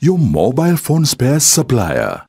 your mobile phone spares supplier.